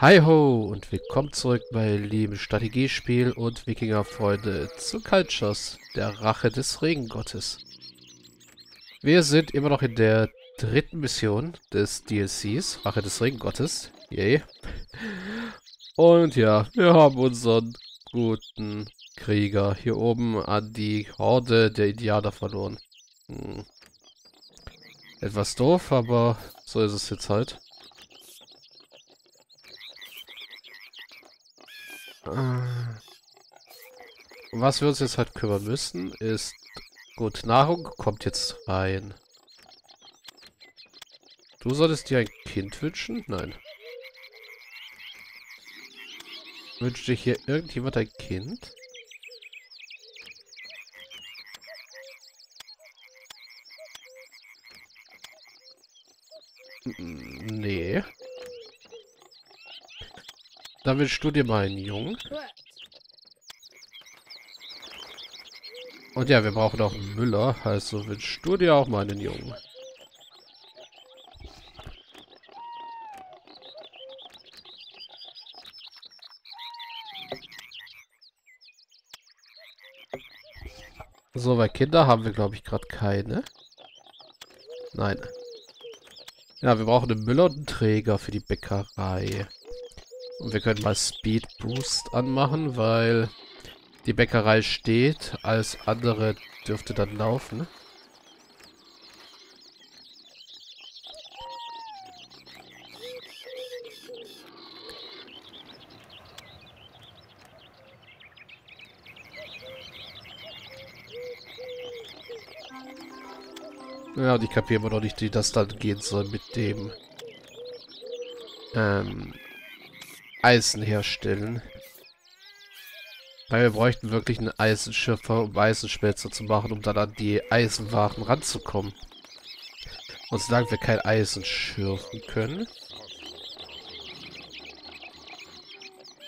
Hi ho und willkommen zurück bei lieben Strategiespiel und Wikingerfreunde zu Cultures, der Rache des Regengottes. Wir sind immer noch in der dritten Mission des DLCs, Rache des Regengottes. Yay. Und ja, wir haben unseren guten Krieger hier oben an die Horde der Indianer verloren. Hm. Etwas doof, aber so ist es jetzt halt. Was wir uns jetzt halt kümmern müssen, ist... Gut, Nahrung kommt jetzt rein. Du solltest dir ein Kind wünschen? Nein. Wünscht dich hier irgendjemand ein Kind? Nee. Dann wünschst du dir mal einen Jungen. Und ja, wir brauchen auch einen Müller. Also wünschst du dir auch mal einen Jungen. So, weil Kinder haben wir, glaube ich, gerade keine. Nein. Ja, wir brauchen einen Müller und einen Träger für die Bäckerei. Und wir können mal Speed Boost anmachen, weil die Bäckerei steht. Alles andere dürfte dann laufen. Ja, und ich kapiere immer noch nicht, wie das dann gehen soll mit dem ähm, Eisen herstellen. Weil wir bräuchten wirklich einen Eisenschiffer, um Eisenschmelzer zu machen, um dann an die Eisenwaren ranzukommen. Und solange wir kein Eisen schürfen können.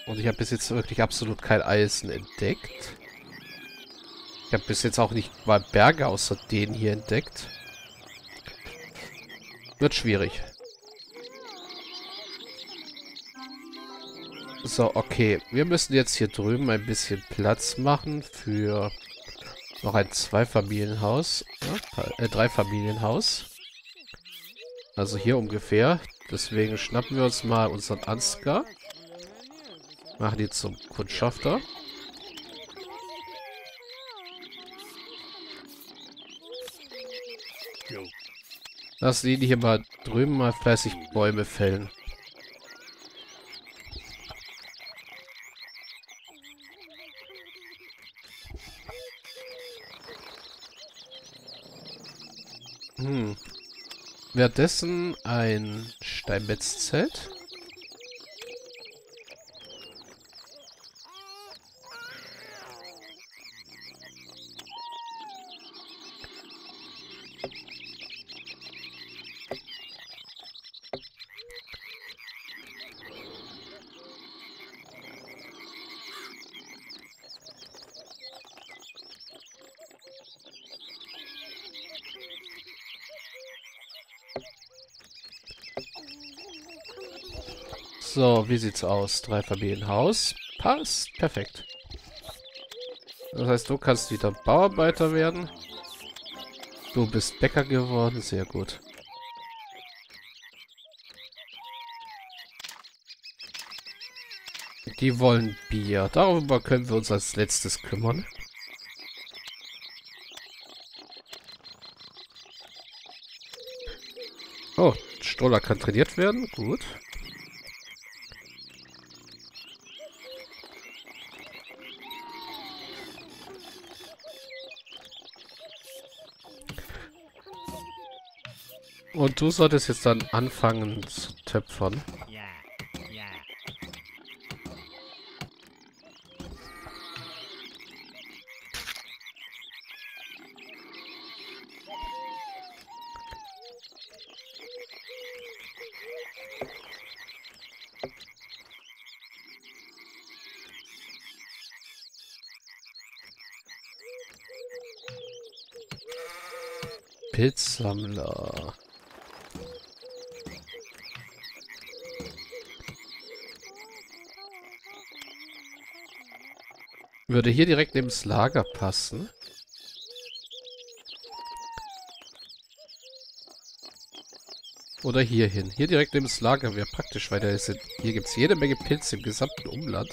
Und ich habe bis jetzt wirklich absolut kein Eisen entdeckt. Ich habe bis jetzt auch nicht mal Berge außer denen hier entdeckt. Wird schwierig. So, okay. Wir müssen jetzt hier drüben ein bisschen Platz machen für noch ein Zweifamilienhaus. Äh, Dreifamilienhaus. Also hier ungefähr. Deswegen schnappen wir uns mal unseren Ansgar. Machen die zum Kundschafter. Lassen die hier mal drüben mal fleißig Bäume fällen. Hm. Währenddessen ein Steinmetzzelt. So, wie sieht's aus? Drei Familienhaus. Passt. Perfekt. Das heißt, du kannst wieder Bauarbeiter werden. Du bist Bäcker geworden. Sehr gut. Die wollen Bier. Darüber können wir uns als letztes kümmern. Oh, Stoller kann trainiert werden. Gut. Und du solltest jetzt dann anfangen zu töpfern. Pilzsammler. Würde hier direkt neben das Lager passen. Oder hier hin. Hier direkt neben das Lager wäre praktisch, weil da sind, hier gibt es jede Menge Pilze im gesamten Umland.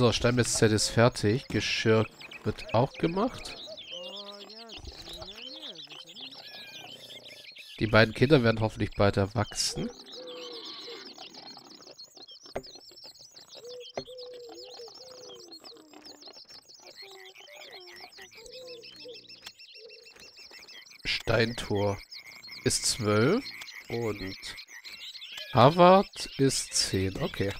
So, Steinmetzzeit ist fertig. Geschirr wird auch gemacht. Die beiden Kinder werden hoffentlich bald erwachsen. Steintor ist 12 und Harvard ist 10. Okay.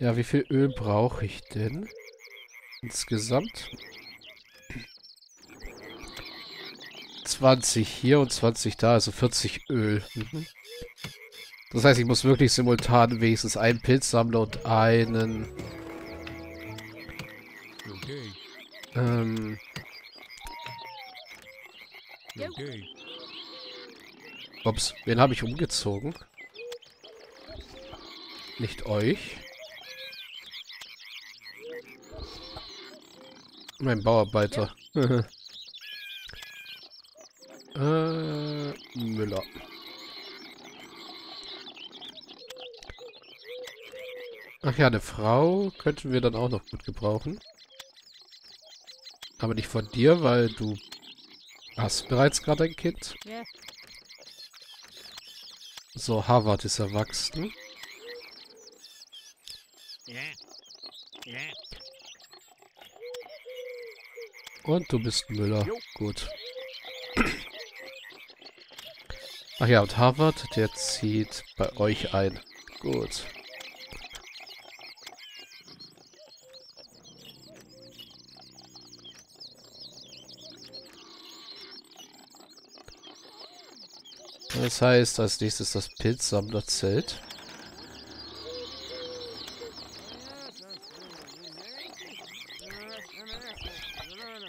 Ja, wie viel Öl brauche ich denn? Insgesamt? 20 hier und 20 da, also 40 Öl. Mhm. Das heißt, ich muss wirklich simultan wenigstens einen Pilzsammler und einen... Okay. Ähm... Okay. Ups, wen habe ich umgezogen? Nicht euch. Mein Bauarbeiter. äh, Müller. Ach ja, eine Frau könnten wir dann auch noch gut gebrauchen. Aber nicht von dir, weil du hast bereits gerade ein Kind. So, Harvard ist erwachsen. Und du bist Müller. Gut. Ach ja, und Harvard, der zieht bei euch ein. Gut. Das heißt, als nächstes das Pilzsammlerzelt.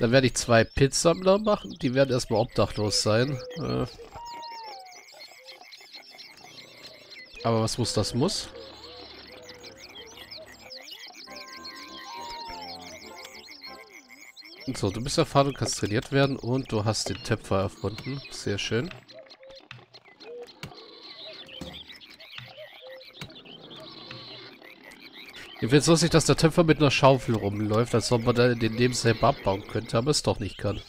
Dann werde ich zwei Pilzsammler machen. Die werden erstmal obdachlos sein. Äh. Aber was muss, das muss. So, du bist erfahren und kannst trainiert werden und du hast den Töpfer erfunden. Sehr schön. Ich finde es lustig, dass der Töpfer mit einer Schaufel rumläuft, als ob man da den Leben selber abbauen könnte, aber es doch nicht kann.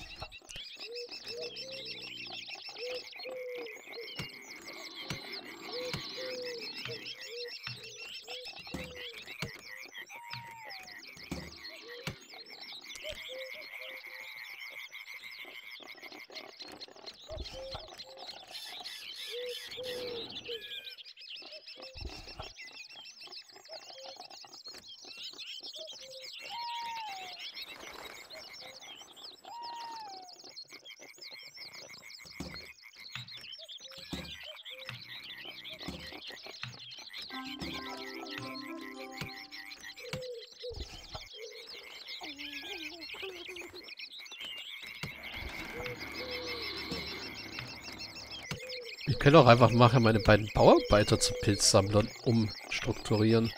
Könnte auch einfach machen, meine beiden Bauarbeiter zu Pilzsammlern umstrukturieren.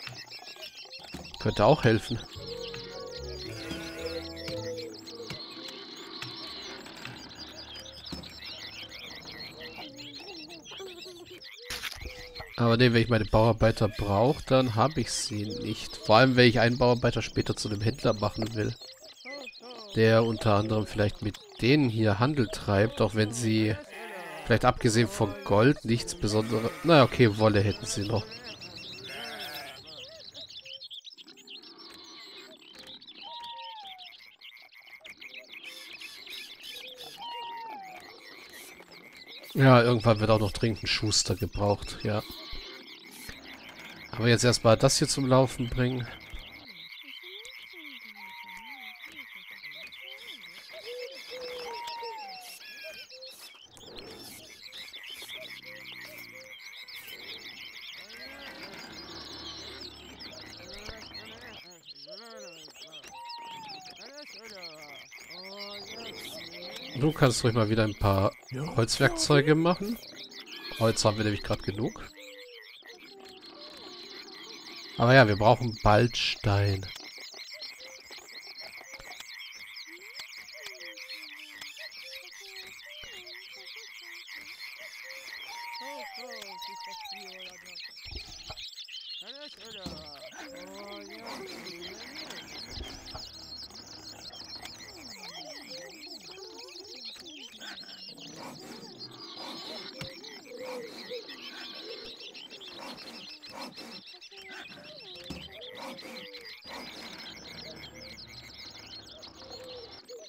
Könnte auch helfen. Aber ne, wenn ich meine Bauarbeiter brauche, dann habe ich sie nicht. Vor allem, wenn ich einen Bauarbeiter später zu einem Händler machen will. Der unter anderem vielleicht mit denen hier Handel treibt, auch wenn sie Vielleicht abgesehen von Gold nichts Besonderes. Na Naja, okay, Wolle hätten sie noch. Ja, irgendwann wird auch noch dringend ein Schuster gebraucht, ja. Aber jetzt erstmal das hier zum Laufen bringen. Du kannst ruhig mal wieder ein paar Holzwerkzeuge machen. Holz haben wir nämlich gerade genug. Aber ja, wir brauchen bald Stein.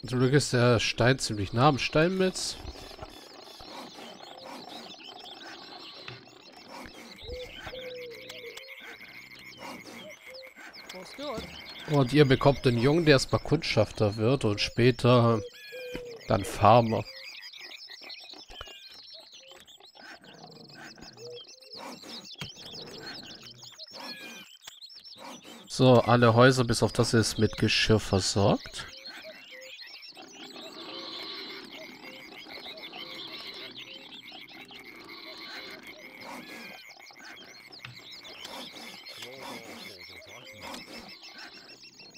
Zum Glück ist der Stein ziemlich nah am Steinmetz. Und ihr bekommt einen Jungen, der erstmal Kundschafter wird und später dann Farmer. So, alle Häuser bis auf das ist mit Geschirr versorgt.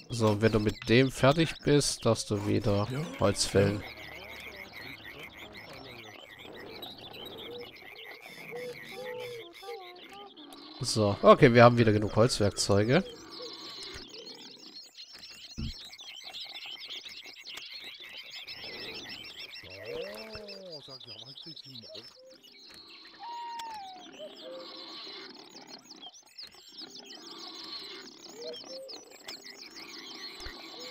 So, wenn du mit dem fertig bist, darfst du wieder Holz fällen. So, okay, wir haben wieder genug Holzwerkzeuge.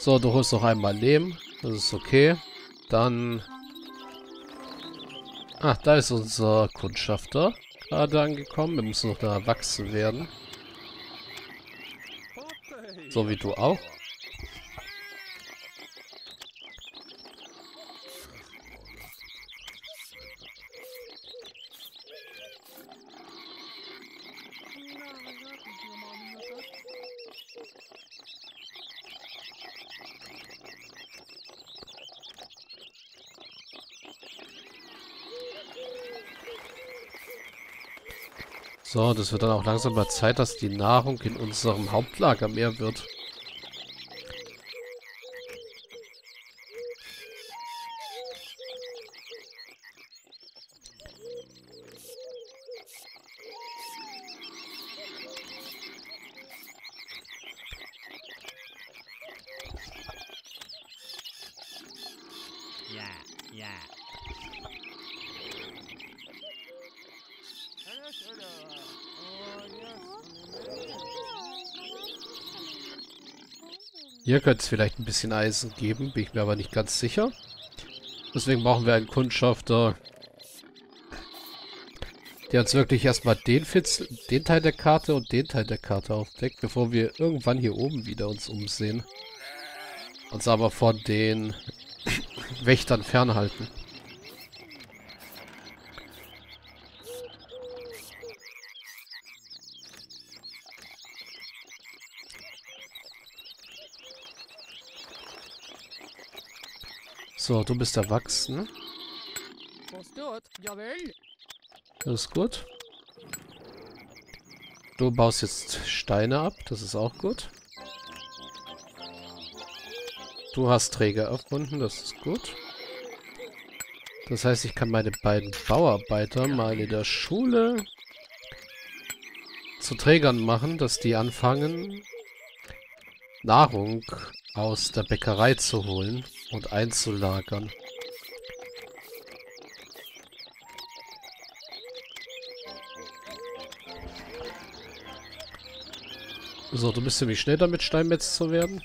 So, du holst noch einmal Lehm. Das ist okay. Dann... Ach, da ist unser Kundschafter gerade angekommen. Wir müssen noch da erwachsen werden. So wie du auch. So, das wird dann auch langsam mal Zeit, dass die Nahrung in unserem Hauptlager mehr wird. Hier könnte es vielleicht ein bisschen Eisen geben, bin ich mir aber nicht ganz sicher. Deswegen brauchen wir einen Kundschafter, der uns wirklich erstmal den, Fitz, den Teil der Karte und den Teil der Karte aufdeckt, bevor wir irgendwann hier oben wieder uns umsehen. Uns aber von den Wächtern fernhalten. So, du bist erwachsen. Das ist gut. Du baust jetzt Steine ab, das ist auch gut. Du hast Träger erfunden, das ist gut. Das heißt, ich kann meine beiden Bauarbeiter mal in der Schule zu Trägern machen, dass die anfangen, Nahrung aus der Bäckerei zu holen und einzulagern. So, du bist ziemlich schnell damit, Steinmetz zu werden.